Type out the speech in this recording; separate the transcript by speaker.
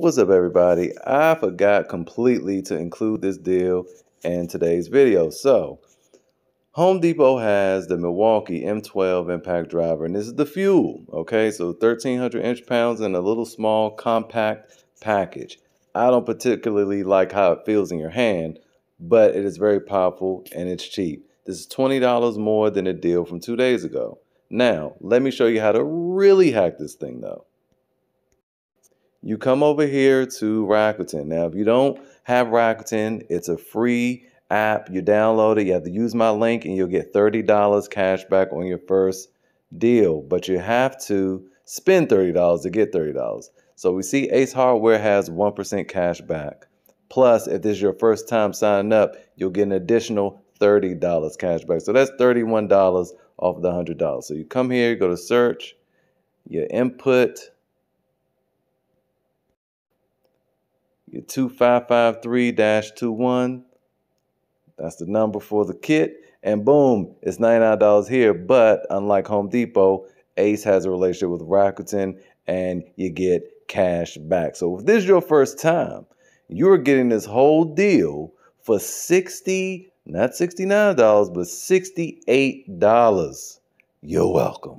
Speaker 1: What's up everybody? I forgot completely to include this deal in today's video. So, Home Depot has the Milwaukee M12 impact driver and this is the fuel, okay? So 1300 inch pounds in a little small compact package. I don't particularly like how it feels in your hand, but it is very powerful and it's cheap. This is $20 more than a deal from two days ago. Now, let me show you how to really hack this thing though you come over here to Rakuten. Now, if you don't have Rakuten, it's a free app. You download it. You have to use my link and you'll get $30 cash back on your first deal. But you have to spend $30 to get $30. So we see Ace Hardware has 1% cash back. Plus, if this is your first time signing up, you'll get an additional $30 cash back. So that's $31 off the $100. So you come here, you go to search, you input 2553-21. That's the number for the kit. And boom, it's $99 here. But unlike Home Depot, Ace has a relationship with Rakuten and you get cash back. So if this is your first time, you're getting this whole deal for 60 not $69, but $68. You're welcome.